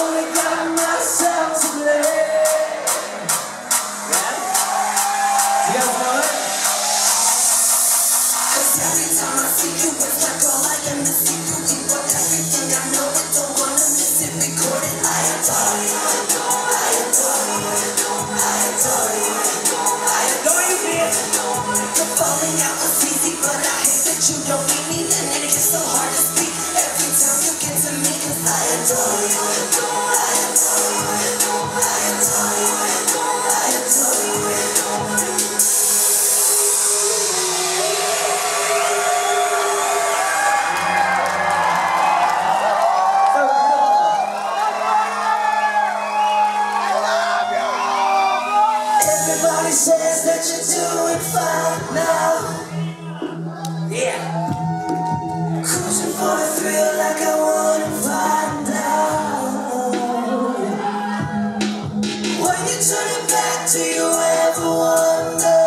Oh my God. Says that you're doing fine now. Yeah. Cruising for a thrill like I wanna find out. When you turn it back, do you ever wonder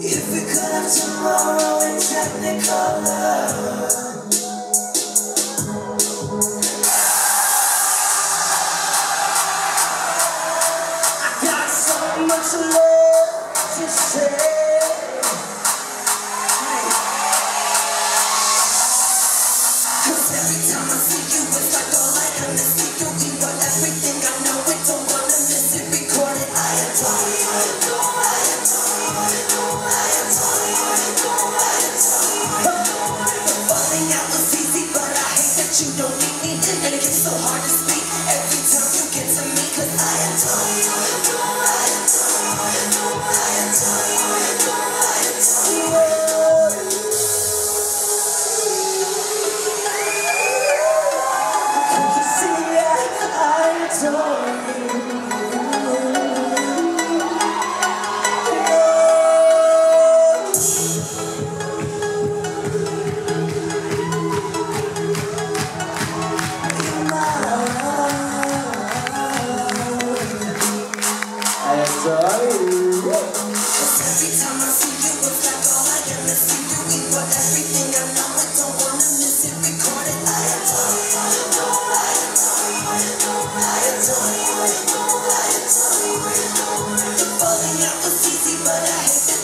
if we could have tomorrow in Technicolor? Love to say. Every time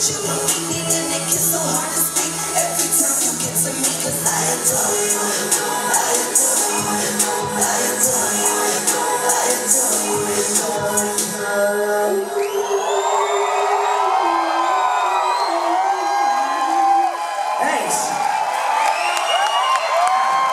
you want me.